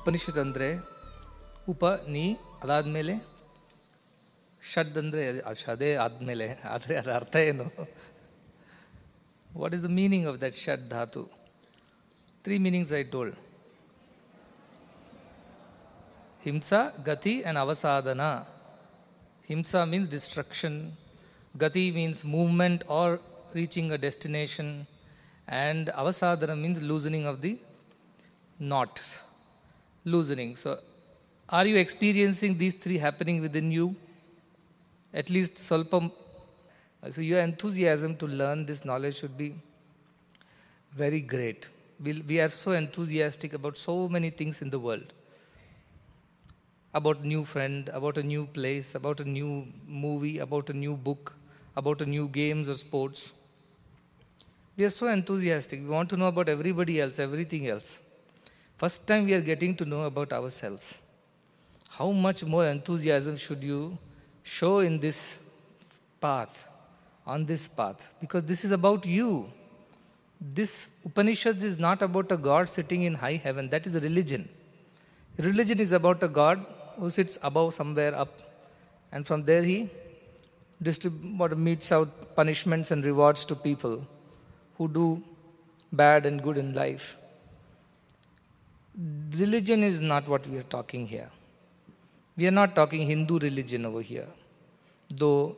ಉಪನಿಷತ್ ಅಂದರೆ ಉಪ ನೀ ಅದಾದಮೇಲೆ ಷಡ್ ಅಂದರೆ ಅದೇ ಆದಮೇಲೆ ಆದರೆ ಅದರ ಅರ್ಥ ಏನು what is the meaning of that ಷಡ್ ಧಾತು ತ್ರೀ ಮೀನಿಂಗ್ಸ್ ಐ ಟೋಲ್ಡ್ ಹಿಂಸಾ ಗತಿ ಆ್ಯಂಡ್ ಅವಸಾಧನ ಹಿಂಸಾ ಮೀನ್ಸ್ ಡಿಸ್ಟ್ರಕ್ಷನ್ ಗತಿ means movement or reaching a destination and ಅವಸಾಧನ means loosening of the knot loosening. So, are you experiencing these three happening within you? At least Salpam. So, your enthusiasm to learn this knowledge should be very great. We'll, we are so enthusiastic about so many things in the world about a new friend, about a new place, about a new movie, about a new book, about a new games or sports. We are so enthusiastic. We want to know about everybody else, everything else. First time we are getting to know about ourselves. How much more enthusiasm should you show in this path, on this path? Because this is about you. This Upanishad is not about a God sitting in high heaven. That is a religion. Religion is about a God who sits above somewhere up, and from there he distrib- meets out punishments and rewards to people who do bad and good in life. Religion is not what we are talking here. We are not talking Hindu religion over here, though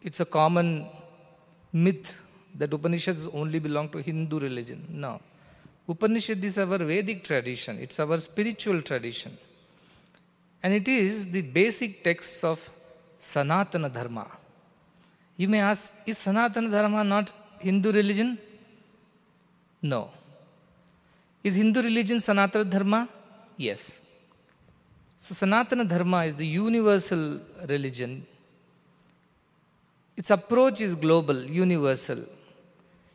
it's a common myth that Upanishads only belong to Hindu religion. No. Upanishad is our Vedic tradition, it's our spiritual tradition. And it is the basic texts of Sanatana Dharma. You may ask, is Sanatana Dharma not Hindu religion? No. Is Hindu religion Sanatana Dharma? Yes. So, Sanatana Dharma is the universal religion. Its approach is global, universal.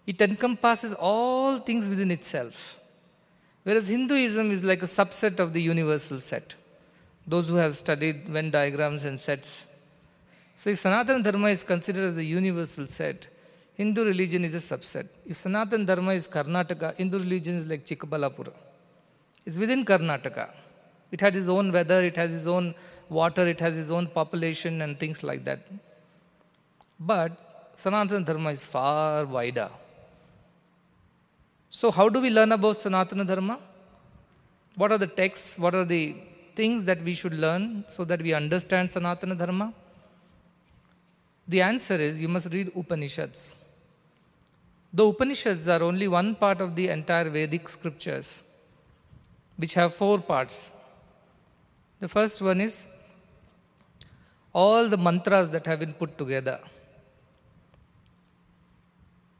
It encompasses all things within itself. Whereas Hinduism is like a subset of the universal set. Those who have studied Venn diagrams and sets. So, if Sanatana Dharma is considered as the universal set, Hindu religion is a subset. If Sanatan Dharma is Karnataka, Hindu religion is like Chikkabalapura. It's within Karnataka. It has its own weather, it has its own water, it has its own population and things like that. But Sanatana Dharma is far wider. So, how do we learn about Sanatana Dharma? What are the texts? What are the things that we should learn so that we understand Sanatana Dharma? The answer is you must read Upanishads. The Upanishads are only one part of the entire Vedic scriptures, which have four parts. The first one is all the mantras that have been put together.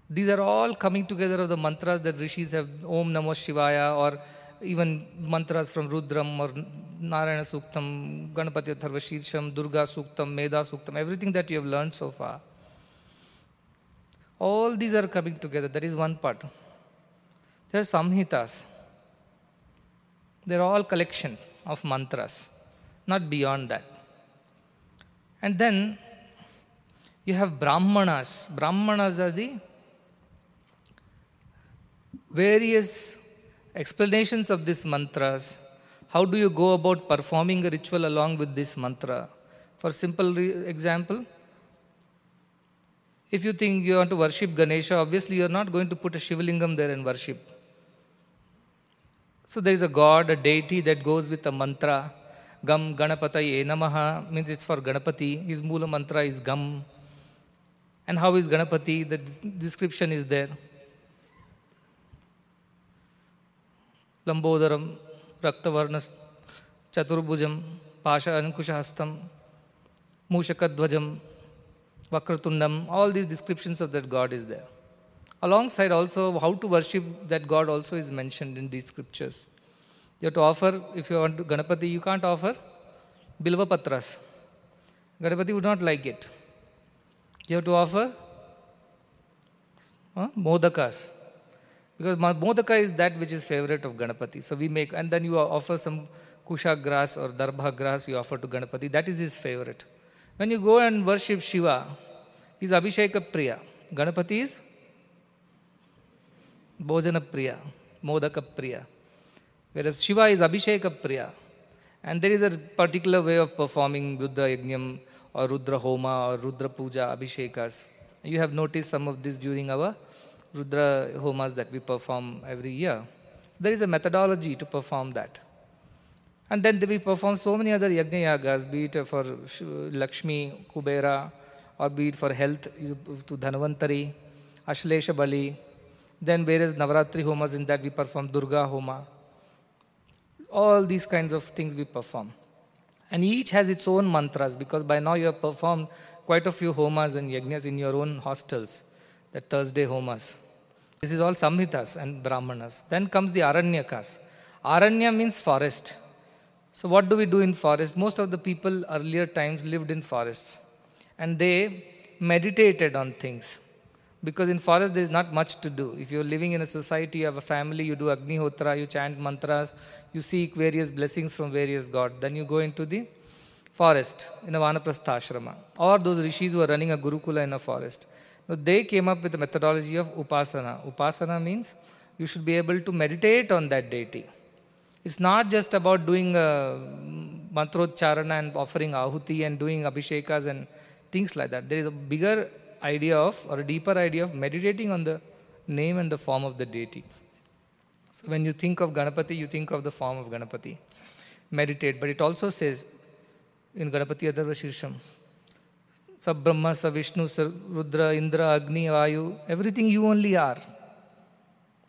These are all coming together of the mantras that rishis have Om Namo Shivaya or even mantras from Rudram or Narayana Suktam, Ganapati Atharva Shirsham, Durga Suktam, Medha Suktam, everything that you have learned so far. All these are coming together. That is one part. There are samhitas. They are all collection of mantras, not beyond that. And then you have brahmanas. Brahmanas are the various explanations of these mantras. How do you go about performing a ritual along with this mantra? For simple example, if you think you want to worship Ganesha, obviously you're not going to put a Shivalingam there and worship. So there is a god, a deity that goes with a mantra. Gam Ganapataye Namaha means it's for Ganapati. His Mula mantra is Gam. And how is Ganapati? The description is there. Lambodaram, Raktavarnas, Chaturbhujam, Pasha Ankushahastam, Mushakadvajam. Vakratundam, all these descriptions of that God is there. Alongside also, how to worship that God also is mentioned in these scriptures. You have to offer, if you want Ganapati, you can't offer Bilva Patras. Ganapati would not like it. You have to offer huh, Modakas. Because Modaka is that which is favorite of Ganapati. So we make, and then you offer some Kusha grass or Darbha grass, you offer to Ganapati. That is his favorite. When you go and worship Shiva, he's Abhisheka Priya. Ganapati is Bhojana Priya, Modaka Priya. Whereas Shiva is Abhisheka Priya. And there is a particular way of performing Rudra Yajnam or Rudra Homa or Rudra Puja Abhishekas. You have noticed some of this during our Rudra Homas that we perform every year. So there is a methodology to perform that. And then we perform so many other yajna yagas, be it for Lakshmi, Kubera, or be it for health to Dhanvantari, Ashlesha Bali. Then various Navaratri homas in that we perform Durga Homa. All these kinds of things we perform. And each has its own mantras because by now you have performed quite a few homas and yajnas in your own hostels, the Thursday homas. This is all samhitas and brahmanas. Then comes the aranyakas. Aranya means forest. So what do we do in forest? Most of the people earlier times lived in forests and they meditated on things. Because in forest there is not much to do. If you're living in a society, you have a family, you do Agnihotra, you chant mantras, you seek various blessings from various gods. Then you go into the forest in a Vanaprastha ashrama. Or those rishis who are running a Gurukula in a forest. Now they came up with the methodology of Upasana. Upasana means you should be able to meditate on that deity. It's not just about doing uh, mantrodcharana and offering ahuti and doing abhishekas and things like that. There is a bigger idea of, or a deeper idea of meditating on the name and the form of the deity. So when you think of Ganapati, you think of the form of Ganapati. Meditate. But it also says in Ganapati Atharva Shirsham, Sab Brahma, Sab Vishnu, Sab Rudra, Indra, Agni, Vayu, everything you only are.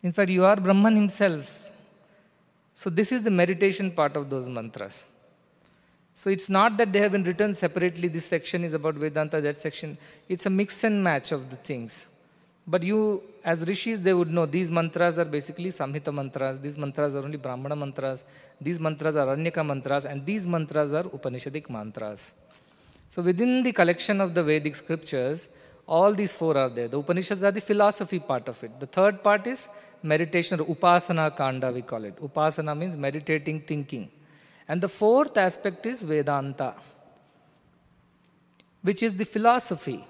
In fact, you are Brahman himself. So this is the meditation part of those mantras. So it's not that they have been written separately, this section is about Vedanta, that section. It's a mix and match of the things. But you, as rishis, they would know these mantras are basically Samhita mantras, these mantras are only Brahmana mantras, these mantras are Aranyaka mantras, and these mantras are Upanishadic mantras. So within the collection of the Vedic scriptures, all these four are there. The Upanishads are the philosophy part of it. The third part is meditation or Upasana Kanda, we call it. Upasana means meditating, thinking. And the fourth aspect is Vedanta, which is the philosophy.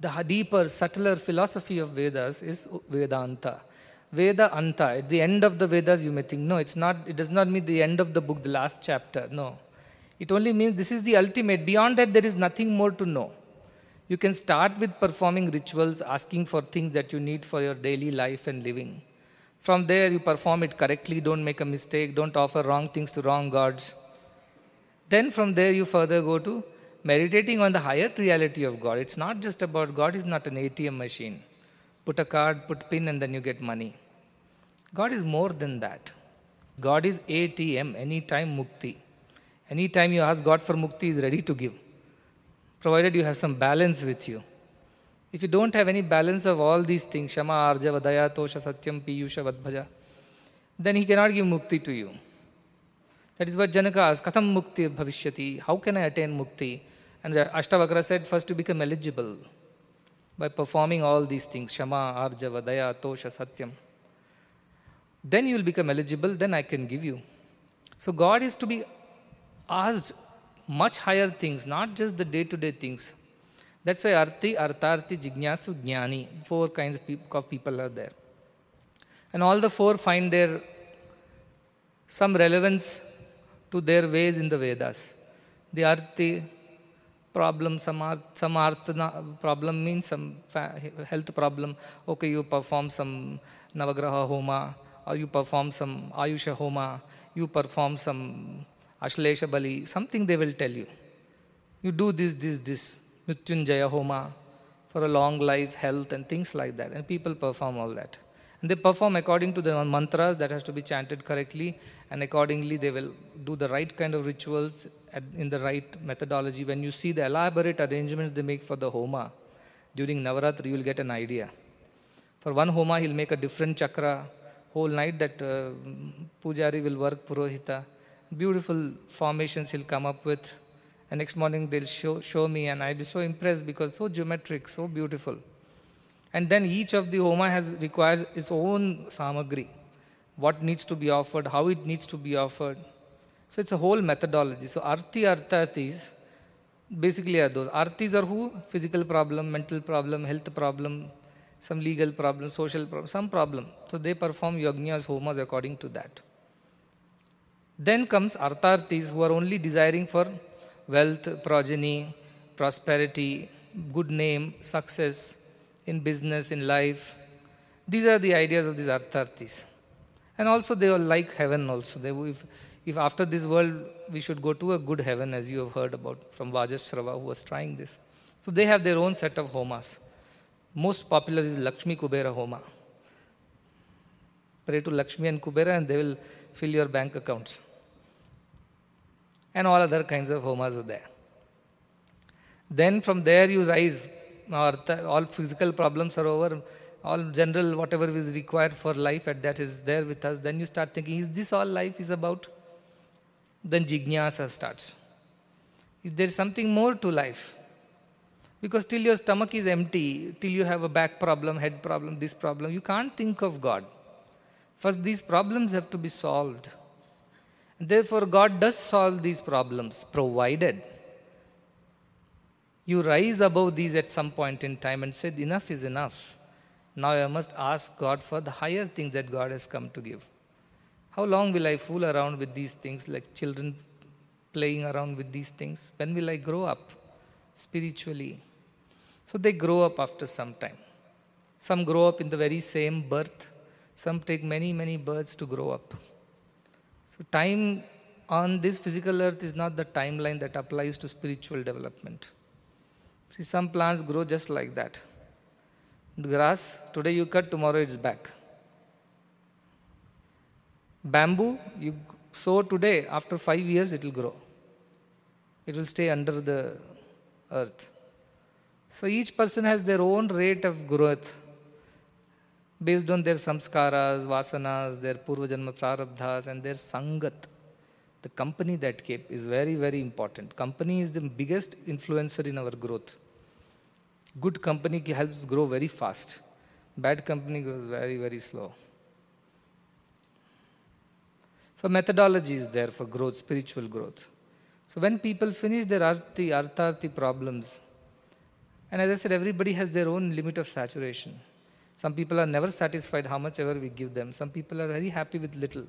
The deeper, subtler philosophy of Vedas is Vedanta. Veda Anta. At the end of the Vedas, you may think, no, it's not, it does not mean the end of the book, the last chapter. No. It only means this is the ultimate. Beyond that, there is nothing more to know. You can start with performing rituals, asking for things that you need for your daily life and living. From there, you perform it correctly, don't make a mistake, don't offer wrong things to wrong gods. Then from there, you further go to meditating on the higher reality of God. It's not just about God is not an ATM machine. Put a card, put pin, and then you get money. God is more than that. God is ATM, anytime mukti. Anytime you ask God for mukti, He is ready to give, provided you have some balance with you. If you don't have any balance of all these things, Shama, Arja, Vadaya, Tosha, Satyam, Piyusha, Vadbhaja, then he cannot give mukti to you. That is what Janaka asked, Katham mukti bhavishyati? How can I attain mukti? And Ashtavakra said, first to become eligible by performing all these things, Shama, Arja, Vadaya, Tosha, Satyam. Then you will become eligible, then I can give you. So God is to be asked much higher things, not just the day to day things. That's why Arti, Artharti, Jignasu, Jnani, four kinds of people are there. And all the four find their some relevance to their ways in the Vedas. The Arti problem, some, some artha problem means some health problem. Okay, you perform some Navagraha Homa, or you perform some Ayusha Homa, you perform some Ashlesha Bali, something they will tell you. You do this, this, this. Mrityunjaya Homa for a long life, health, and things like that. And people perform all that. And they perform according to the mantras that has to be chanted correctly, and accordingly they will do the right kind of rituals in the right methodology. When you see the elaborate arrangements they make for the Homa during Navaratri, you will get an idea. For one Homa, he'll make a different chakra. Whole night that uh, Pujari will work Purohita. Beautiful formations he'll come up with and next morning they'll show, show me, and I'll be so impressed because so geometric, so beautiful. And then each of the homa has requires its own samagri, what needs to be offered, how it needs to be offered. So it's a whole methodology. So arti artatis basically are those. Artis are who? Physical problem, mental problem, health problem, some legal problem, social problem, some problem. So they perform yajnas, homas according to that. Then comes Artharthis who are only desiring for wealth, progeny, prosperity, good name, success in business, in life. These are the ideas of these Artharthis. And also they are like heaven also. They, if, if after this world we should go to a good heaven, as you have heard about from Vajashrava who was trying this. So they have their own set of homas. Most popular is Lakshmi Kubera Homa. Pray to Lakshmi and Kubera and they will fill your bank accounts. And all other kinds of homas are there. Then from there you rise. All physical problems are over. All general, whatever is required for life, at that is there with us. Then you start thinking, is this all life is about? Then jignyasa starts. Is there something more to life? Because till your stomach is empty, till you have a back problem, head problem, this problem, you can't think of God. First, these problems have to be solved. Therefore, God does solve these problems, provided you rise above these at some point in time and said, Enough is enough. Now I must ask God for the higher things that God has come to give. How long will I fool around with these things like children playing around with these things? When will I grow up spiritually? So they grow up after some time. Some grow up in the very same birth, some take many, many births to grow up. So, time on this physical earth is not the timeline that applies to spiritual development. See, some plants grow just like that. The grass, today you cut, tomorrow it's back. Bamboo, you sow today, after five years it will grow. It will stay under the earth. So each person has their own rate of growth based on their samskaras, vasanas, their purvajanma prarabdhas, and their sangat. The company that keep is very, very important. Company is the biggest influencer in our growth. Good company helps grow very fast. Bad company grows very, very slow. So methodology is there for growth, spiritual growth. So when people finish their arti, artharti problems, and as I said, everybody has their own limit of saturation. Some people are never satisfied how much ever we give them. Some people are very happy with little.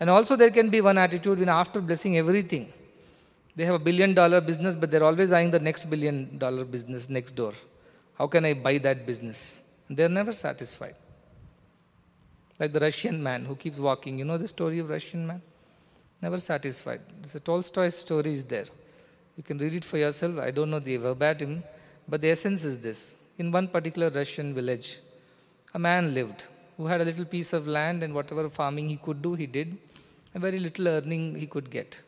And also there can be one attitude when after blessing everything, they have a billion dollar business, but they're always eyeing the next billion dollar business next door. How can I buy that business? They're never satisfied. Like the Russian man who keeps walking. You know the story of Russian man? Never satisfied. There's a Tolstoy story is there. You can read it for yourself. I don't know the verbatim, but the essence is this. In one particular Russian village, a man lived who had a little piece of land and whatever farming he could do, he did. A very little earning he could get.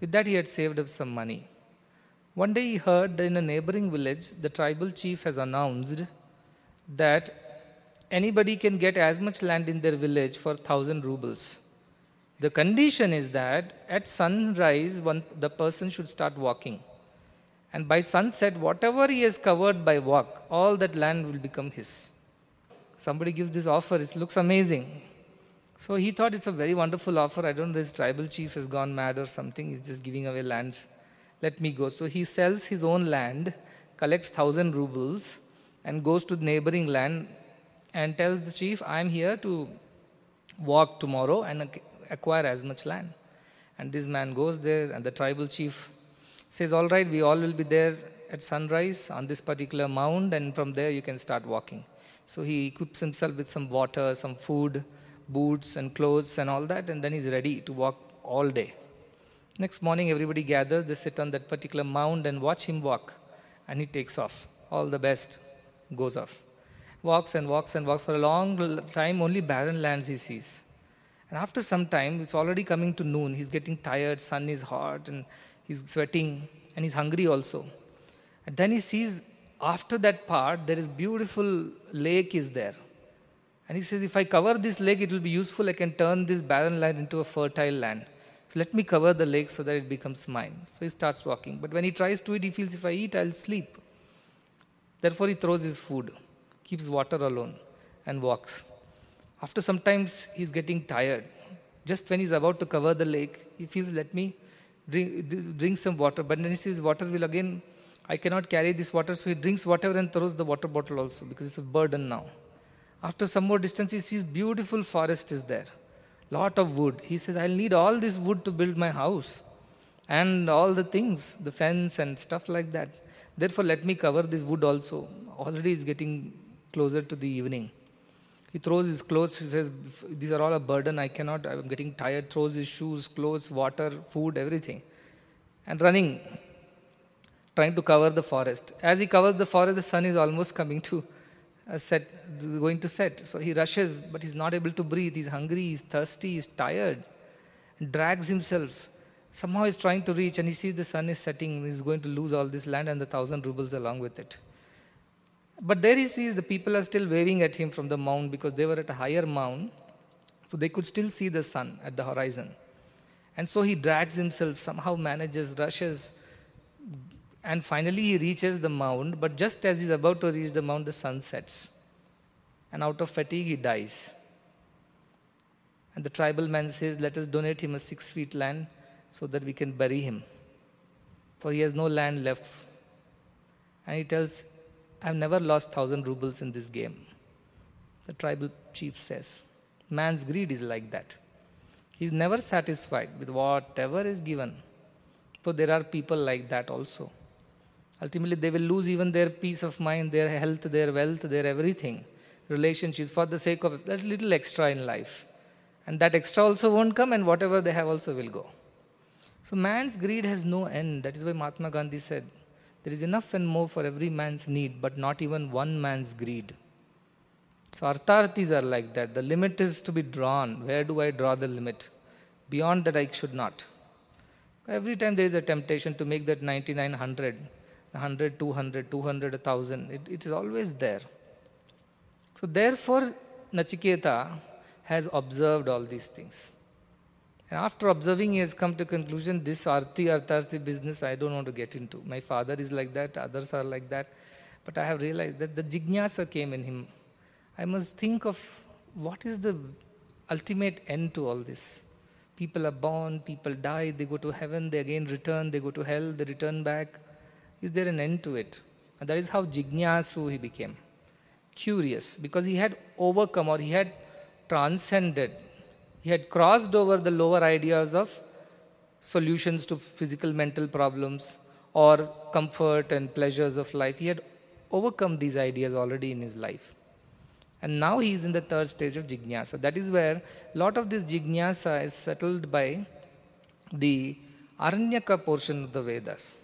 With that, he had saved up some money. One day, he heard that in a neighboring village, the tribal chief has announced that anybody can get as much land in their village for 1000 rubles. The condition is that at sunrise, one, the person should start walking. And by sunset, whatever he has covered by walk, all that land will become his. Somebody gives this offer, it looks amazing. So he thought it's a very wonderful offer. I don't know, this tribal chief has gone mad or something. He's just giving away lands. Let me go. So he sells his own land, collects thousand rubles, and goes to the neighboring land and tells the chief, I'm here to walk tomorrow and acquire as much land. And this man goes there, and the tribal chief says, All right, we all will be there at sunrise on this particular mound, and from there you can start walking. So he equips himself with some water, some food, boots, and clothes, and all that, and then he's ready to walk all day. Next morning, everybody gathers, they sit on that particular mound and watch him walk, and he takes off. All the best, goes off. Walks and walks and walks for a long time, only barren lands he sees. And after some time, it's already coming to noon. He's getting tired, sun is hot, and he's sweating, and he's hungry also. And then he sees after that part, there is beautiful lake is there. And he says, if I cover this lake, it will be useful. I can turn this barren land into a fertile land. So let me cover the lake so that it becomes mine. So he starts walking. But when he tries to eat, he feels if I eat, I'll sleep. Therefore, he throws his food, keeps water alone, and walks. After some times, he's getting tired. Just when he's about to cover the lake, he feels, let me drink, drink some water. But then he sees water will again, I cannot carry this water. So he drinks whatever and throws the water bottle also because it's a burden now. After some more distance, he sees beautiful forest is there. lot of wood. He says, I'll need all this wood to build my house and all the things, the fence and stuff like that. Therefore, let me cover this wood also. Already it's getting closer to the evening. He throws his clothes. He says, These are all a burden. I cannot. I'm getting tired. Throws his shoes, clothes, water, food, everything. And running, trying to cover the forest. As he covers the forest, the sun is almost coming to uh, set, going to set. So he rushes, but he's not able to breathe. He's hungry, he's thirsty, he's tired, drags himself. Somehow he's trying to reach, and he sees the sun is setting. He's going to lose all this land and the thousand rubles along with it. But there he sees the people are still waving at him from the mound because they were at a higher mound, so they could still see the sun at the horizon. And so he drags himself, somehow manages, rushes, and finally, he reaches the mound, but just as he's about to reach the mound, the sun sets. And out of fatigue, he dies. And the tribal man says, Let us donate him a six feet land so that we can bury him. For he has no land left. And he tells, I've never lost thousand rubles in this game. The tribal chief says, Man's greed is like that. He's never satisfied with whatever is given. For there are people like that also. Ultimately, they will lose even their peace of mind, their health, their wealth, their everything, relationships for the sake of that little extra in life. And that extra also won't come, and whatever they have also will go. So, man's greed has no end. That is why Mahatma Gandhi said, There is enough and more for every man's need, but not even one man's greed. So, artharthis are like that. The limit is to be drawn. Where do I draw the limit? Beyond that, I should not. Every time there is a temptation to make that 9900, 100, 200, 200, 1000. It, it is always there. So, therefore, Nachiketa has observed all these things. And after observing, he has come to conclusion this arti artharthi business I don't want to get into. My father is like that, others are like that. But I have realized that the jignasa came in him. I must think of what is the ultimate end to all this. People are born, people die, they go to heaven, they again return, they go to hell, they return back. Is there an end to it? And that is how Jignasu he became. Curious, because he had overcome or he had transcended, he had crossed over the lower ideas of solutions to physical mental problems or comfort and pleasures of life. He had overcome these ideas already in his life. And now he is in the third stage of Jignyasa. That is where a lot of this Jignyasa is settled by the Aranyaka portion of the Vedas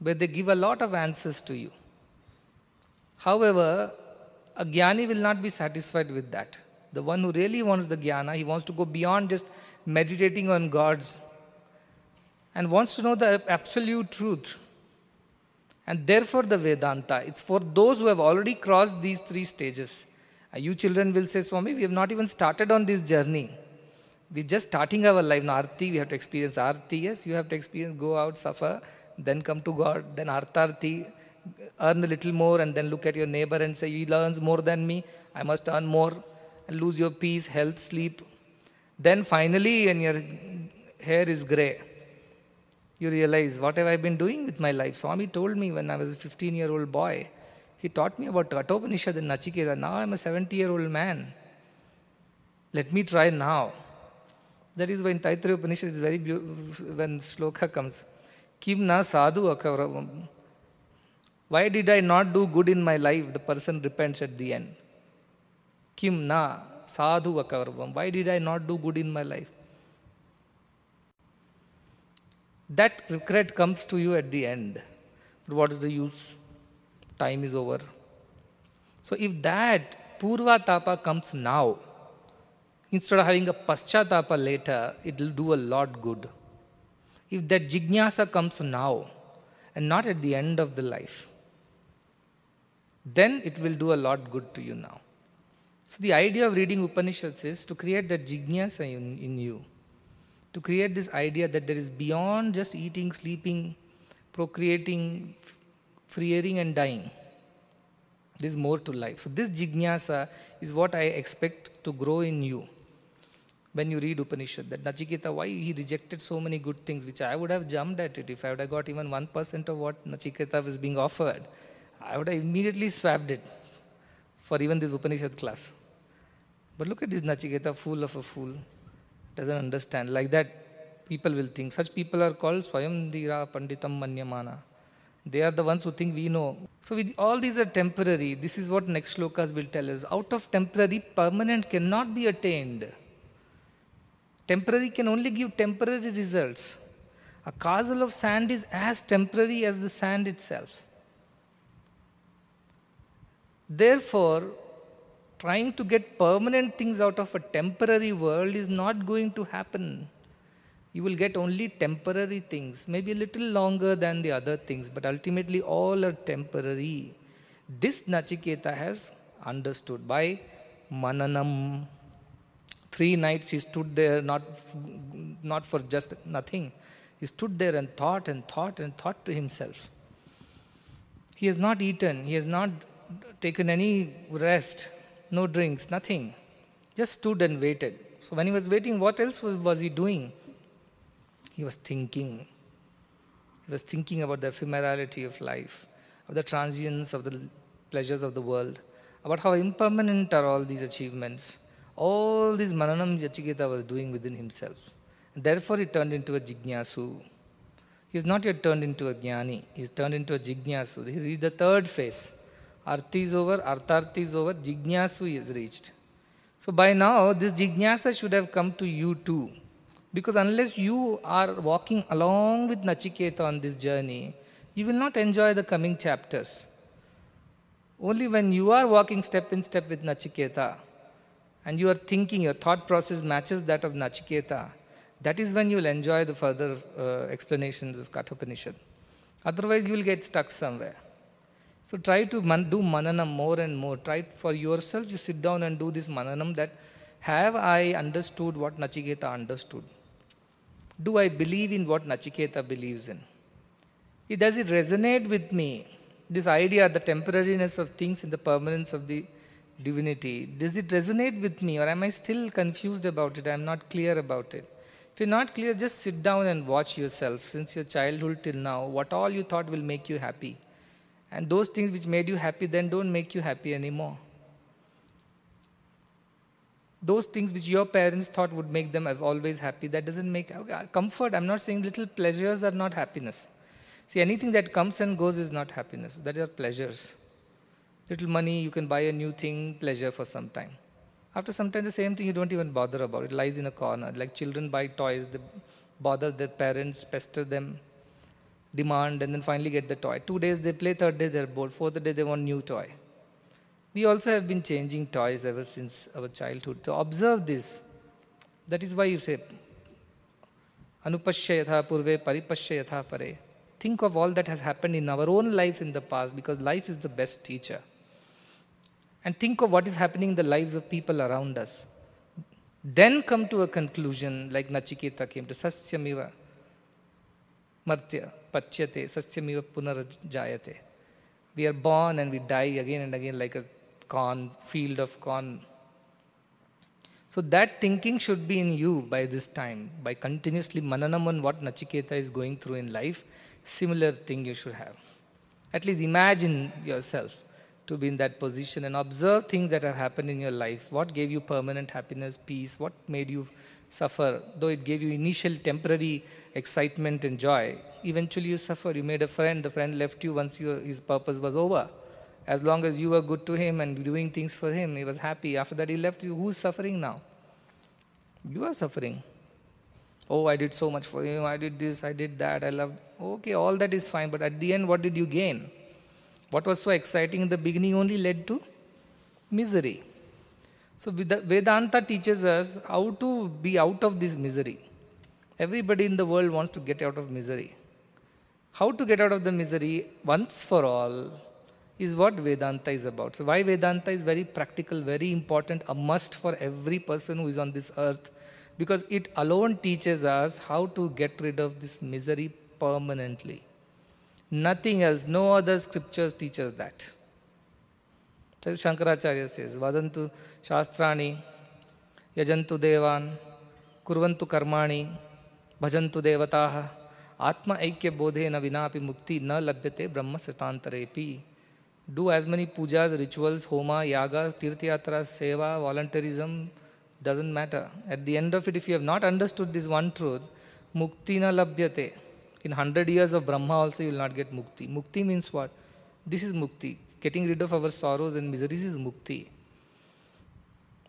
where they give a lot of answers to you. However, a jnani will not be satisfied with that. The one who really wants the jnana, he wants to go beyond just meditating on gods and wants to know the absolute truth. And therefore, the Vedanta, it's for those who have already crossed these three stages. Uh, you children will say, Swami, we have not even started on this journey. We're just starting our life. Now, Arti, we have to experience Arti. Yes, you have to experience, go out, suffer, then come to God, then artharthi, earn a little more, and then look at your neighbor and say, He earns more than me, I must earn more, and lose your peace, health, sleep. Then finally, when your hair is grey, you realize, What have I been doing with my life? Swami told me when I was a 15 year old boy, he taught me about Kathopanishad and Nachiketa. Now I'm a 70 year old man. Let me try now. That is why in Taittiriya Upanishad is very beautiful when shloka comes. Kim na sadhu akavaram. Why did I not do good in my life? The person repents at the end. Kim na sadhu akavaram. Why did I not do good in my life? That regret comes to you at the end. But what is the use? Time is over. So if that purva tapa comes now, instead of having a paschatapa later, it will do a lot good. If that jignasa comes now and not at the end of the life, then it will do a lot good to you now. So, the idea of reading Upanishads is to create that jignasa in, in you, to create this idea that there is beyond just eating, sleeping, procreating, freeing, and dying. There is more to life. So, this jignasa is what I expect to grow in you when you read Upanishad, that Nachiketa, why he rejected so many good things, which I would have jumped at it if I would have got even 1% of what Nachiketa was being offered. I would have immediately swapped it for even this Upanishad class. But look at this Nachiketa, fool of a fool. doesn't understand. Like that, people will think. Such people are called Swayam Dhira Panditam Manyamana. They are the ones who think we know. So with, all these are temporary. This is what next shlokas will tell us. Out of temporary, permanent cannot be attained. Temporary can only give temporary results. A castle of sand is as temporary as the sand itself. Therefore, trying to get permanent things out of a temporary world is not going to happen you will get only temporary things, maybe a little longer than the other things, but ultimately all are temporary. This Nachiketa has understood by Mananam. Three nights he stood there, not, not for just nothing. He stood there and thought and thought and thought to himself. He has not eaten, he has not taken any rest, no drinks, nothing. Just stood and waited. So when he was waiting, what else was, was he doing? He was thinking. He was thinking about the ephemerality of life, of the transience of the pleasures of the world, about how impermanent are all these achievements. All this Mananam Nachiketa was doing within himself. And therefore, he turned into a Jignasu. He is not yet turned into a Jnani, he is turned into a Jignasu. He reached the third phase. Arti is over, Artharti is over, Jignasu is reached. So by now, this Jignasa should have come to you too. Because unless you are walking along with Nachiketa on this journey, you will not enjoy the coming chapters. Only when you are walking step in step with Nachiketa and you are thinking, your thought process matches that of Nachiketa, that is when you will enjoy the further uh, explanations of Kathopanishad. Otherwise, you will get stuck somewhere. So try to man- do mananam more and more. Try for yourself, you sit down and do this mananam that have I understood what Nachiketa understood? Do I believe in what Nachiketa believes in? Does it resonate with me? This idea, the temporariness of things and the permanence of the divinity, does it resonate with me or am I still confused about it? I'm not clear about it. If you're not clear, just sit down and watch yourself since your childhood till now, what all you thought will make you happy. And those things which made you happy then don't make you happy anymore those things which your parents thought would make them always happy, that doesn't make uh, comfort. I'm not saying little pleasures are not happiness. See, anything that comes and goes is not happiness. That are pleasures. Little money, you can buy a new thing, pleasure for some time. After some time, the same thing you don't even bother about. It lies in a corner. Like children buy toys, they bother their parents, pester them, demand, and then finally get the toy. Two days they play, third day they're bored, fourth day they want new toy. We also have been changing toys ever since our childhood. So observe this. That is why you say, Anupashya yatha purve paripashya yatha pare. Think of all that has happened in our own lives in the past because life is the best teacher. And think of what is happening in the lives of people around us. Then come to a conclusion like Nachiketa came to Sasyamiva Martya Pachyate Sasyamiva Punarajayate. We are born and we die again and again like a corn, field of corn. So that thinking should be in you by this time, by continuously mananam on what Nachiketa is going through in life. Similar thing you should have. At least imagine yourself to be in that position and observe things that have happened in your life. What gave you permanent happiness, peace? What made you suffer? Though it gave you initial temporary excitement and joy, eventually you suffer. You made a friend, the friend left you once your, his purpose was over. As long as you were good to him and doing things for him, he was happy. After that, he left you. Who's suffering now? You are suffering. Oh, I did so much for him. I did this, I did that, I loved. Okay, all that is fine. But at the end, what did you gain? What was so exciting in the beginning only led to misery. So, Vedanta teaches us how to be out of this misery. Everybody in the world wants to get out of misery. How to get out of the misery once for all is what Vedanta is about. So, why Vedanta is very practical, very important, a must for every person who is on this earth, because it alone teaches us how to get rid of this misery permanently. Nothing else, no other scriptures teach us that. As Shankaracharya says, Vadantu Shastrani, Yajantu Devan, Kurvantu Karmani, भजंतु देवता, आत्म ऐक्य बोधे न विना मुक्ति न लभ्यते ब्रह्म सृतांतरेपी do as many pujas rituals homa yaga tirthayatra seva volunteerism doesn't matter at the end of it if you have not understood this one truth मुक्ति न लभ्यते in hundred years of Brahma also you not get mukti mukti means what this is mukti getting rid of our sorrows and miseries is mukti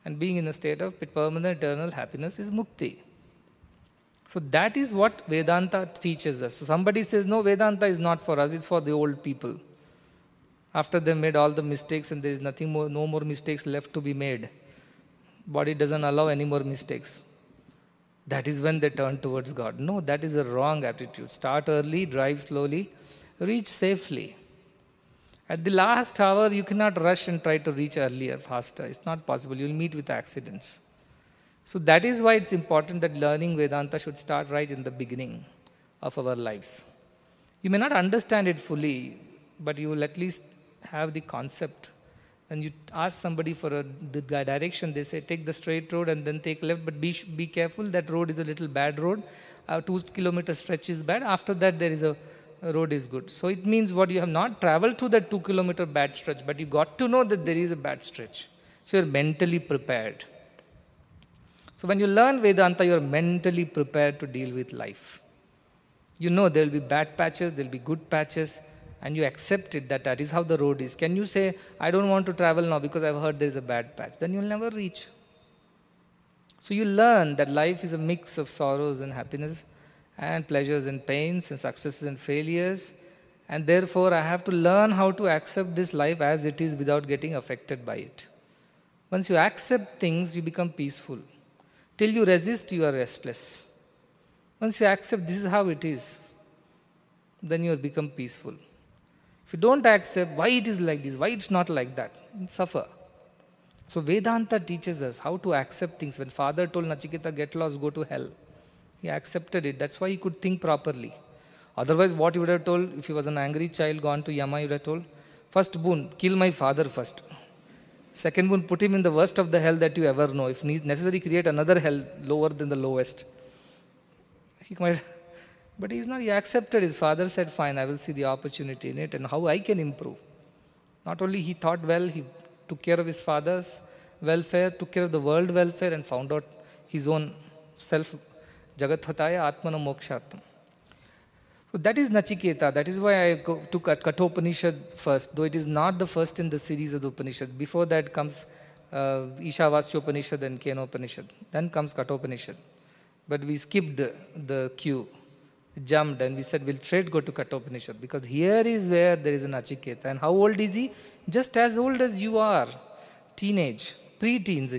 and being in the state of it permanent eternal happiness is mukti So that is what Vedanta teaches us. So somebody says, no, Vedanta is not for us, it's for the old people. After they made all the mistakes and there is nothing more, no more mistakes left to be made. Body doesn't allow any more mistakes. That is when they turn towards God. No, that is a wrong attitude. Start early, drive slowly, reach safely. At the last hour, you cannot rush and try to reach earlier, faster. It's not possible. You'll meet with accidents. So that is why it's important that learning Vedanta should start right in the beginning of our lives. You may not understand it fully, but you will at least have the concept. When you ask somebody for a direction, they say take the straight road and then take left, but be, be careful, that road is a little bad road. A two kilometer stretch is bad. After that, there is a, road is good. So it means what you have not traveled to that two kilometer bad stretch, but you got to know that there is a bad stretch. So you're mentally prepared. So when you learn Vedanta, you're mentally prepared to deal with life. You know there will be bad patches, there will be good patches, and you accept it that that is how the road is. Can you say, I don't want to travel now because I've heard there is a bad patch? Then you'll never reach. So you learn that life is a mix of sorrows and happiness, and pleasures and pains, and successes and failures. And therefore, I have to learn how to accept this life as it is without getting affected by it. Once you accept things, you become peaceful. Till you resist, you are restless. Once you accept this is how it is, then you become peaceful. If you don't accept why it is like this, why it's not like that, suffer. So Vedanta teaches us how to accept things. When father told Nachiketa, get lost, go to hell, he accepted it. That's why he could think properly. Otherwise, what he would have told if he was an angry child gone to Yama, he would have told, first boon, kill my father first. Second one, put him in the worst of the hell that you ever know. If necessary, create another hell lower than the lowest. He might but he's not, he accepted. His father said, Fine, I will see the opportunity in it and how I can improve. Not only he thought well, he took care of his father's welfare, took care of the world welfare, and found out his own self. Jagat hataya atmana mokshatam. So that is Nachiketa. That is why I go, took Kathopanishad first, though it is not the first in the series of the Upanishad. Before that comes uh, Ishavasyopanishad and Kenopanishad. Then comes Kathopanishad. But we skipped the queue jumped and we said we'll straight go to Kathopanishad because here is where there is an Nachiketa. And how old is he? Just as old as you are. Teenage, pre-teens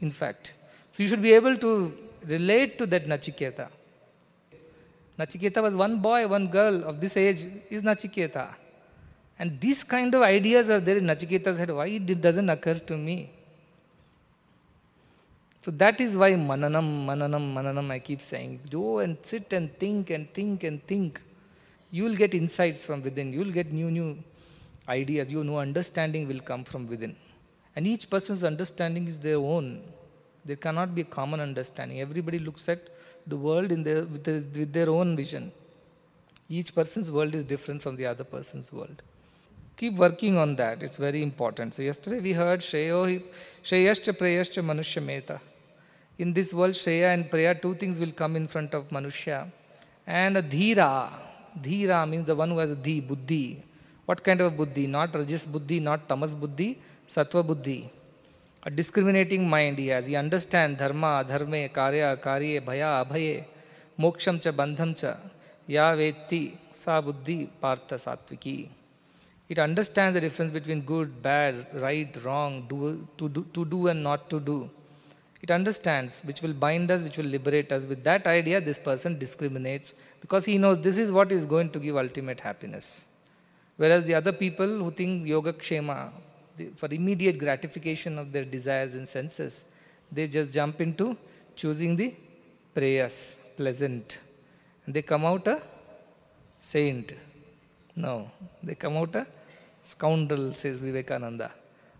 in fact. So you should be able to relate to that Nachiketa. Nachiketa was one boy, one girl of this age is Nachiketa. And these kind of ideas are there in Nachiketa's head. Why it doesn't occur to me? So that is why mananam, mananam, mananam, I keep saying. Go and sit and think and think and think. You will get insights from within. You will get new, new ideas. Your new understanding will come from within. And each person's understanding is their own. There cannot be a common understanding. Everybody looks at the world in their, with, their, with their own vision. Each person's world is different from the other person's world. Keep working on that. It's very important. So yesterday we heard Shreyo, Shreyascha Prayascha Manushya Meta. In this world, Shreya and Praya, two things will come in front of Manushya. And a Dhira. Dhira means the one who has a Dhi, Buddhi. What kind of Buddhi? Not Rajas Buddhi, not Tamas Buddhi, Sattva Buddhi. A discriminating mind he has. He understands Dharma, Dharme, Karya, Karye, Bhaya, Abhaye, Moksham cha, Bandham cha. Ya Vetti, Sa Buddhi, Partha Satviki. It understands the difference between good, bad, right, wrong, do, to, do, to do and not to do. It understands which will bind us, which will liberate us. With that idea, this person discriminates because he knows this is what is going to give ultimate happiness. Whereas the other people who think yoga kshema, for immediate gratification of their desires and senses, they just jump into choosing the prayers, pleasant. And they come out a saint. No, they come out a scoundrel, says Vivekananda.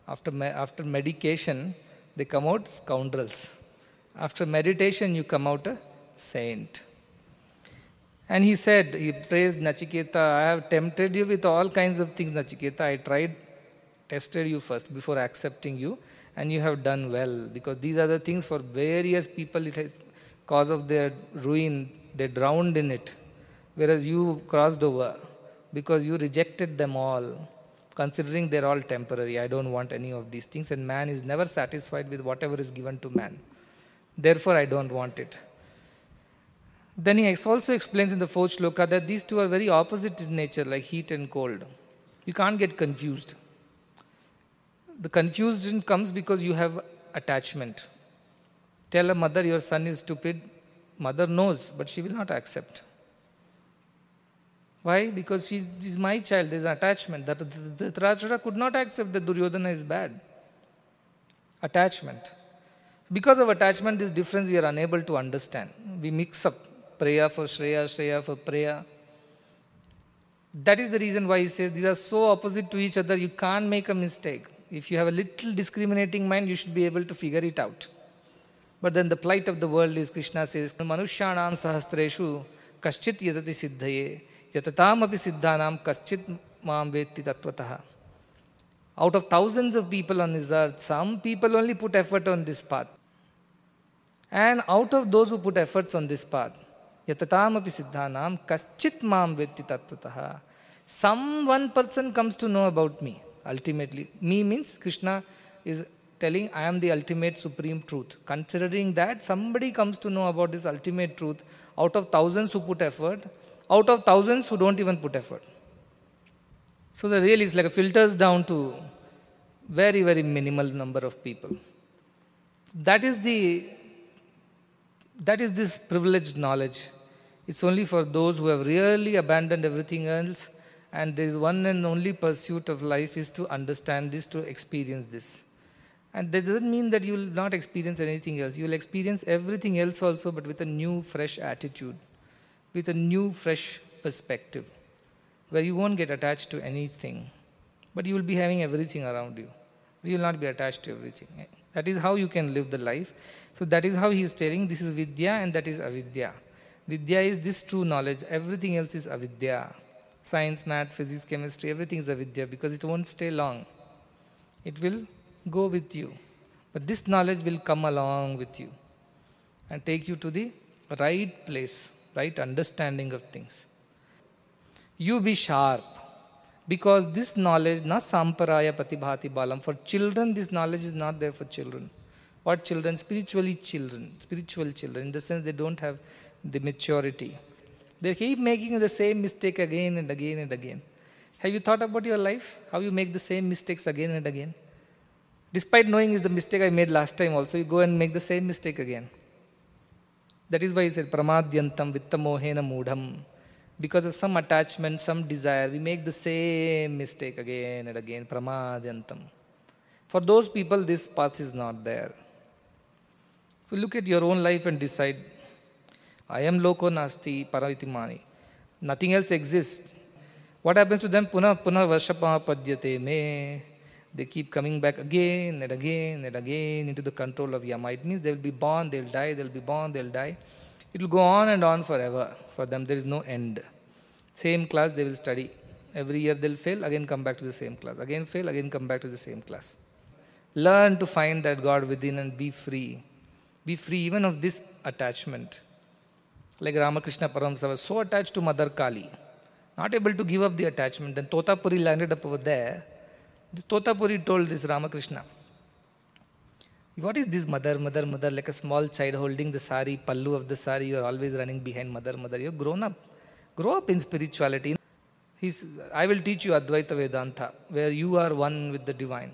After, after medication, they come out scoundrels. After meditation, you come out a saint. And he said, he praised Nachiketa, I have tempted you with all kinds of things, Nachiketa. I tried, tested you first before accepting you. and you have done well because these are the things for various people it has cause of their ruin they drowned in it. Whereas you crossed over because you rejected them all considering they're all temporary. I don't want any of these things and man is never satisfied with whatever is given to man. Therefore i don't want it. Then he also explains in the fourth shloka that these two are very opposite in nature like heat and cold. You can't get confused the confusion comes because you have attachment. Tell a mother your son is stupid, mother knows, but she will not accept. Why? Because she is my child, there is attachment. That Dhritarashtra could not accept that Duryodhana is bad. Attachment. Because of attachment, this difference we are unable to understand. We mix up Preya for Shreya, Shreya for Preya. That is the reason why he says these are so opposite to each other, you can't make a mistake. If you have a little discriminating mind, you should be able to figure it out. But then the plight of the world is Krishna says, Manushyanam sahastreshu kaschit yatati siddhaye yatatam api siddhanam kaschit maam vetti tattvataha. Out of thousands of people on this earth, some people only put effort on this path. And out of those who put efforts on this path, yatatam api siddhanam kaschit maam vetti tattvataha. Some one person comes to know about me ultimately. Me means Krishna is telling I am the ultimate supreme truth. Considering that somebody comes to know about this ultimate truth out of thousands who put effort, out of thousands who don't even put effort. So the real is like a filters down to very, very minimal number of people. That is the that is this privileged knowledge. It's only for those who have really abandoned everything else and there is one and only pursuit of life is to understand this, to experience this. And that doesn't mean that you will not experience anything else. You will experience everything else also, but with a new, fresh attitude, with a new, fresh perspective, where you won't get attached to anything, but you will be having everything around you. You will not be attached to everything. That is how you can live the life. So that is how he is telling this is Vidya and that is Avidya. Vidya is this true knowledge, everything else is Avidya science, maths, physics, chemistry, everything is avidya because it won't stay long. It will go with you. But this knowledge will come along with you and take you to the right place, right understanding of things. You be sharp because this knowledge, na samparaya patibhati balam. For children, this knowledge is not there for children. What children? Spiritually children, spiritual children, in the sense they don't have the maturity. They keep making the same mistake again and again and again. Have you thought about your life? How you make the same mistakes again and again? Despite knowing is the mistake I made last time also, you go and make the same mistake again. That is why he said, Pramadyantam vittamohena mudham. Because of some attachment, some desire, we make the same mistake again and again. Pramadyantam. For those people, this path is not there. So look at your own life and decide Ayam loko nasti paravitimani. Nothing else exists. What happens to them? Puna puna vashapa padyate me. They keep coming back again and again and again into the control of Yama. It means they'll be born, they'll die, they'll be born, they'll die. It will go on and on forever. For them, there is no end. Same class they will study. Every year they'll fail, again come back to the same class. Again fail, again come back to the same class. Learn to find that God within and be free. Be free even of this attachment. Like Ramakrishna Paramahamsa was so attached to Mother Kali, not able to give up the attachment. Then Totapuri landed up over there. The Totapuri told this Ramakrishna, what is this mother, mother, mother, like a small child holding the sari, pallu of the sari, you are always running behind mother, mother. You've grown up. Grow up in spirituality. He's, I will teach you Advaita Vedanta, where you are one with the divine.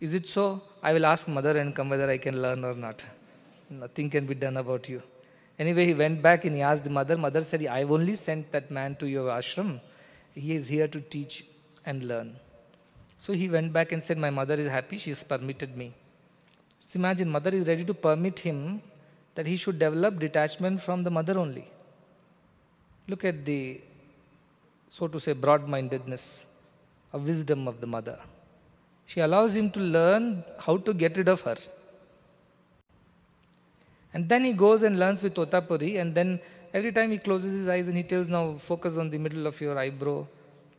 Is it so? I will ask mother and come whether I can learn or not. Nothing can be done about you. Anyway, he went back and he asked the mother. Mother said, I've only sent that man to your ashram. He is here to teach and learn. So he went back and said, My mother is happy, she has permitted me. So imagine, mother is ready to permit him that he should develop detachment from the mother only. Look at the, so to say, broad mindedness, of wisdom of the mother. She allows him to learn how to get rid of her. And then he goes and learns with Totapuri, and then every time he closes his eyes and he tells, Now focus on the middle of your eyebrow,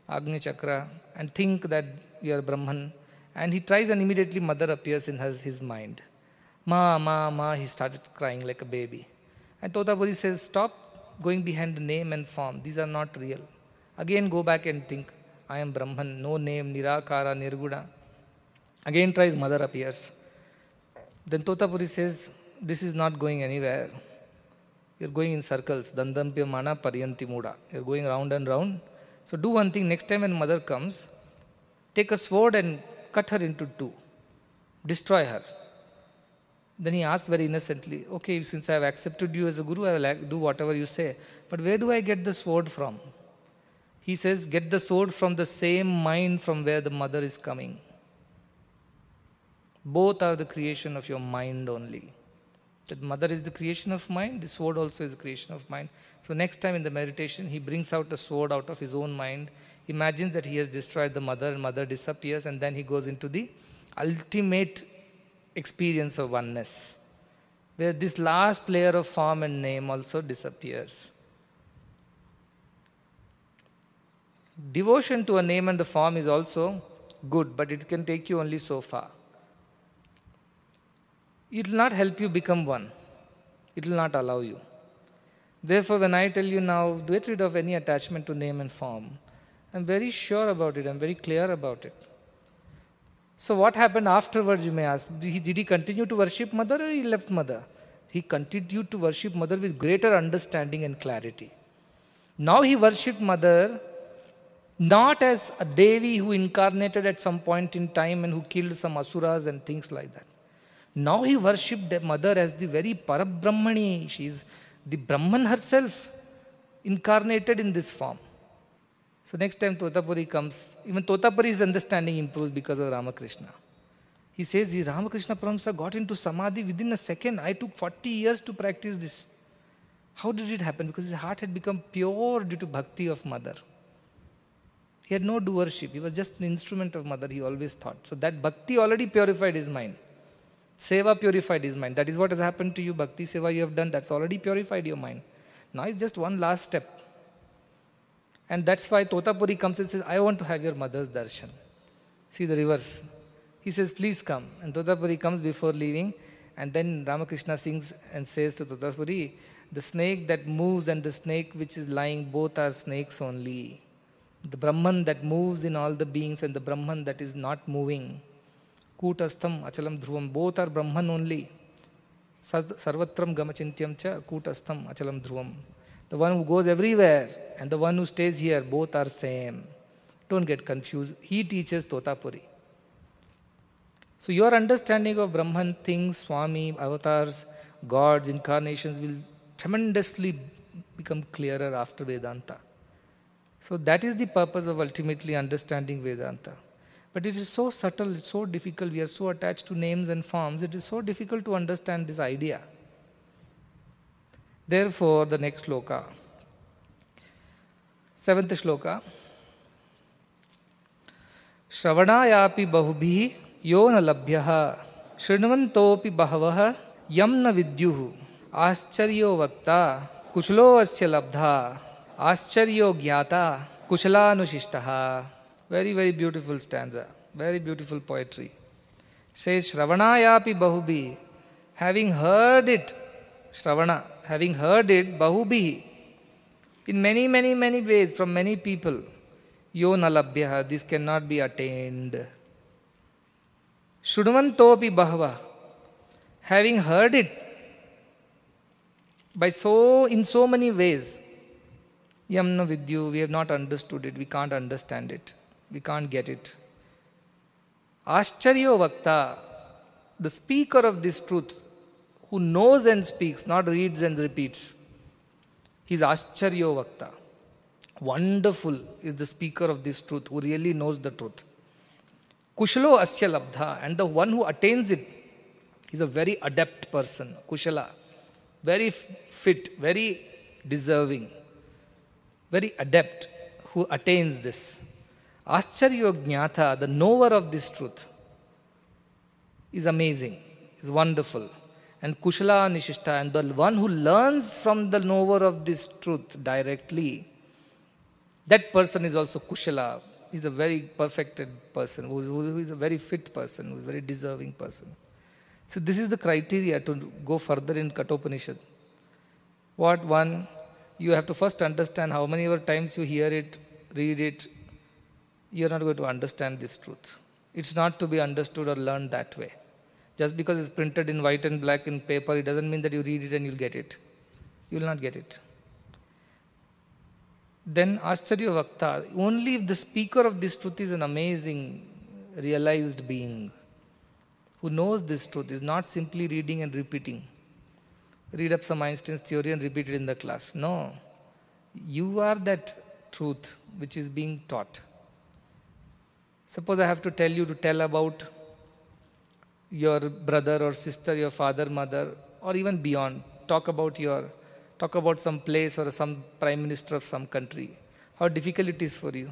Ajna Chakra, and think that you are Brahman. And he tries, and immediately mother appears in his, his mind. Ma, ma, ma, he started crying like a baby. And Totapuri says, Stop going behind name and form. These are not real. Again, go back and think, I am Brahman, no name, Nirakara, Nirguna. Again tries, mother appears. Then Totapuri says, This is not going anywhere. You're going in circles. Dandampya mana paryanti muda. You're going round and round. So do one thing next time when mother comes, take a sword and cut her into two. Destroy her. Then he asked very innocently, Okay, since I have accepted you as a guru, I will do whatever you say. But where do I get the sword from? He says, Get the sword from the same mind from where the mother is coming. Both are the creation of your mind only. That mother is the creation of mind, the sword also is the creation of mind. So, next time in the meditation, he brings out a sword out of his own mind, imagines that he has destroyed the mother, and mother disappears, and then he goes into the ultimate experience of oneness, where this last layer of form and name also disappears. Devotion to a name and a form is also good, but it can take you only so far. It will not help you become one. It will not allow you. Therefore, when I tell you now, get rid of any attachment to name and form, I'm very sure about it, I'm very clear about it. So, what happened afterwards, you may ask? Did he continue to worship mother or he left mother? He continued to worship mother with greater understanding and clarity. Now he worshipped mother not as a Devi who incarnated at some point in time and who killed some asuras and things like that. Now he worshipped the mother as the very Parabrahmani. She is the Brahman herself, incarnated in this form. So next time Totapuri comes, even Totapuri's understanding improves because of Ramakrishna. He says, Ramakrishna Paramahamsa got into Samadhi within a second. I took 40 years to practice this. How did it happen? Because his heart had become pure due to bhakti of mother. He had no doership. He was just an instrument of mother, he always thought. So that bhakti already purified his mind. Seva purified his mind. That is what has happened to you. Bhakti Seva you have done, that's already purified your mind. Now it's just one last step. And that's why Totapuri comes and says, I want to have your mother's darshan. See the reverse. He says, Please come. And Totapuri comes before leaving. And then Ramakrishna sings and says to Totapuri, The snake that moves and the snake which is lying, both are snakes only. The Brahman that moves in all the beings and the Brahman that is not moving Kutastham, Achalam Dhruvam, both are Brahman only. Sarvatram Gamachintyam cha Kutastham, Achalam Dhruvam. The one who goes everywhere and the one who stays here, both are same. Don't get confused. He teaches Totapuri. So your understanding of Brahman things, Swami, avatars, gods, incarnations will tremendously become clearer after Vedanta. So that is the purpose of ultimately understanding Vedanta. But it is so subtle, it's so difficult. We are so attached to names and forms, it is so difficult to understand this idea. Therefore, the next shloka, seventh shloka. श्रवणायापि बहुभिः यो न लभ्यः शृण्वन्तोऽपि बहवः यं न विद्युः आश्चर्यो वक्ता कुशलो अस्य लब्धा आश्चर्यो ज्ञाता कुशलानुशिष्टः very, very beautiful stanza, very beautiful poetry. Says Shravanayapi Bahubi, having heard it, Shravana, having heard it, Bahubi, in many, many, many ways from many people, Yo nalabhya, this cannot be attained. Shrunuvantopi Bahava, having heard it by so in so many ways, Yamna Vidyu, we have not understood it, we can't understand it. We can't get it. Ascharyo Vakta, the speaker of this truth, who knows and speaks, not reads and repeats. He's Ascharyo Vakta. Wonderful is the speaker of this truth who really knows the truth. Kushalo Asya Labdha, and the one who attains it is a very adept person, Kushala. Very fit, very deserving, very adept who attains this. Acharya Jnata, the knower of this truth, is amazing, is wonderful. And Kushala Nishishta, and the one who learns from the knower of this truth directly, that person is also Kushala, he's a very perfected person, who, is a very fit person, who is a very deserving person. So this is the criteria to go further in Kathopanishad. What one, you have to first understand how many times you hear it, read it, you're not going to understand this truth. It's not to be understood or learned that way. Just because it's printed in white and black in paper, it doesn't mean that you read it and you'll get it. You will not get it. Then Ascharya Vakta, only if the speaker of this truth is an amazing, realized being who knows this truth, is not simply reading and repeating. Read up some Einstein's theory and repeat it in the class. No. You are that truth which is being taught. Suppose I have to tell you to tell about your brother or sister, your father, mother, or even beyond. Talk about your, talk about some place or some prime minister of some country. How difficult it is for you.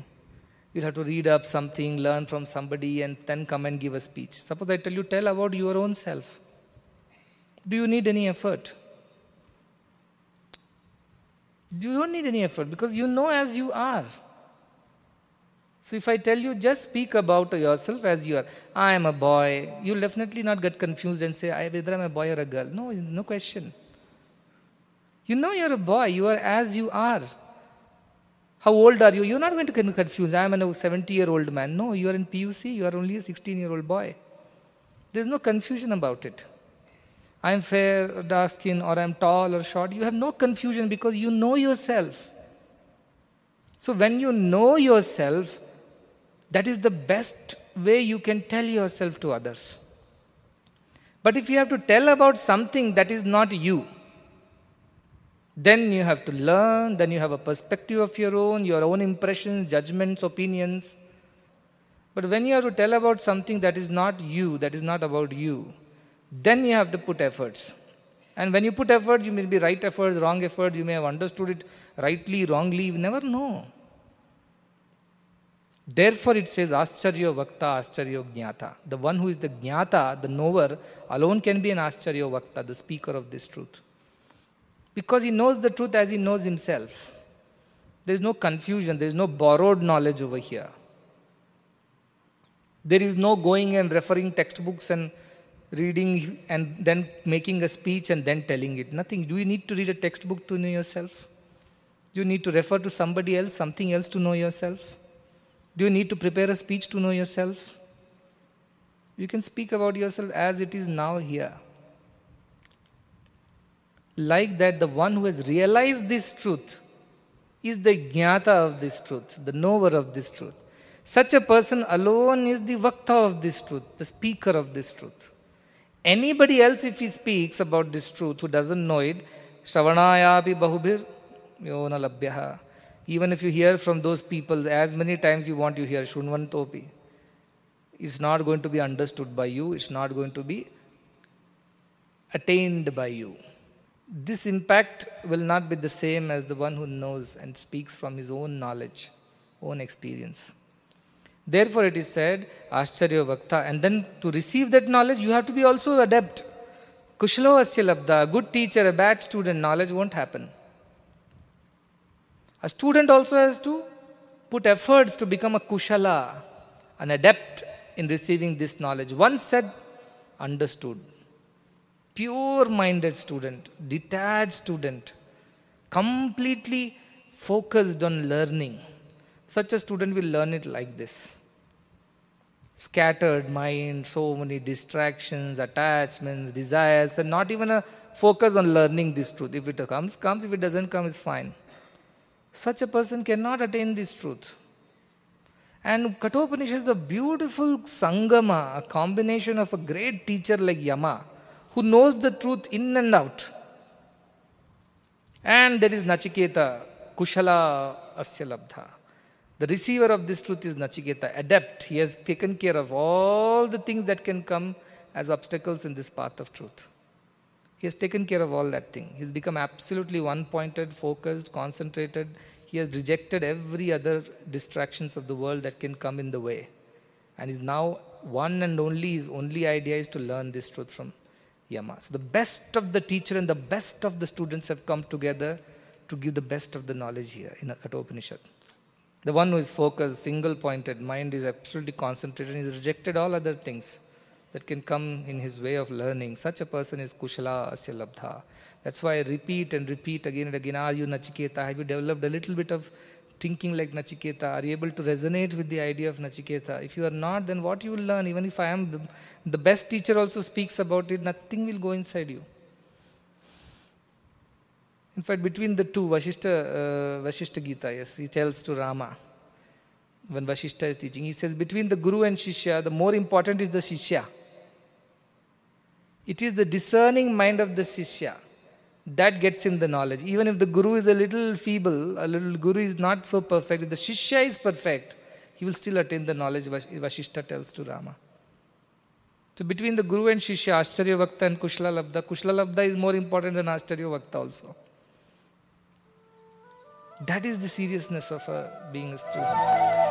You'll have to read up something, learn from somebody, and then come and give a speech. Suppose I tell you, tell about your own self. Do you need any effort? You don't need any effort because you know as you are. So if I tell you just speak about yourself as you are, I am a boy, you'll definitely not get confused and say, whether I'm a boy or a girl. No, no question. You know you're a boy, you are as you are. How old are you? You're not going to get confused. I'm a 70 year old man. No, you are in PUC, you are only a 16 year old boy. There's no confusion about it. I'm fair, dark skin, or I'm tall or short. You have no confusion because you know yourself. So when you know yourself, that is the best way you can tell yourself to others. But if you have to tell about something that is not you, then you have to learn, then you have a perspective of your own, your own impressions, judgments, opinions. But when you have to tell about something that is not you, that is not about you, then you have to put efforts. And when you put efforts, you may be right efforts, wrong efforts, you may have understood it rightly, wrongly, you never know. Therefore, it says Ascharyo Vakta, Ascharyo Jnata. The one who is the Jnata, the knower, alone can be an Ascharyo Vakta, the speaker of this truth. Because he knows the truth as he knows himself. There is no confusion, there is no borrowed knowledge over here. There is no going and referring textbooks and reading and then making a speech and then telling it. Nothing. Do you need to read a textbook to know yourself? Do you need to refer to somebody else, something else to know yourself? Do you need to prepare a speech to know yourself? You can speak about yourself as it is now here. Like that, the one who has realized this truth is the jnata of this truth, the knower of this truth. Such a person alone is the vakta of this truth, the speaker of this truth. Anybody else, if he speaks about this truth who doesn't know it, Bahubhir Yona Labhyaha even if you hear from those people as many times you want, you hear Shunvantopi. It's not going to be understood by you, it's not going to be attained by you. This impact will not be the same as the one who knows and speaks from his own knowledge, own experience. Therefore, it is said, Ascharya Vakta. And then to receive that knowledge, you have to be also adept. Kushalo Asya Labda, good teacher, a bad student, knowledge won't happen. A student also has to put efforts to become a kushala, an adept in receiving this knowledge. Once said, understood. Pure minded student, detached student, completely focused on learning. Such a student will learn it like this scattered mind, so many distractions, attachments, desires, and not even a focus on learning this truth. If it comes, comes. If it doesn't come, it's fine. Such a person cannot attain this truth. And Kathopanishad is a beautiful sangama, a combination of a great teacher like Yama, who knows the truth in and out. And there is Nachiketa, Kushala Asyalabdha. The receiver of this truth is Nachiketa, adept. He has taken care of all the things that can come as obstacles in this path of truth. He has taken care of all that thing. He's become absolutely one pointed, focused, concentrated. He has rejected every other distractions of the world that can come in the way. And is now one and only, his only idea is to learn this truth from Yama. So the best of the teacher and the best of the students have come together to give the best of the knowledge here in Kathopanishad. The one who is focused, single pointed, mind is absolutely concentrated, he's rejected all other things that can come in his way of learning. Such a person is Kushala Asya Labdha. That's why I repeat and repeat again and again Are you Nachiketa? Have you developed a little bit of thinking like Nachiketa? Are you able to resonate with the idea of Nachiketa? If you are not, then what you will learn, even if I am the, best teacher, also speaks about it, nothing will go inside you. In fact, between the two, Vashishta, uh, Vashishta Gita, yes, he tells to Rama, when Vashishta is teaching, he says, between the Guru and Shishya, the more important is the Shishya. It is the discerning mind of the Shishya that gets him the knowledge. Even if the Guru is a little feeble, a little Guru is not so perfect, if the Shishya is perfect, he will still attain the knowledge, Vashishta tells to Rama. So between the Guru and Shishya, Ascharya Vakta and Kushla Labda, Kushla Labda is more important than Ascharya Vakta also. That is the seriousness of a, being a student.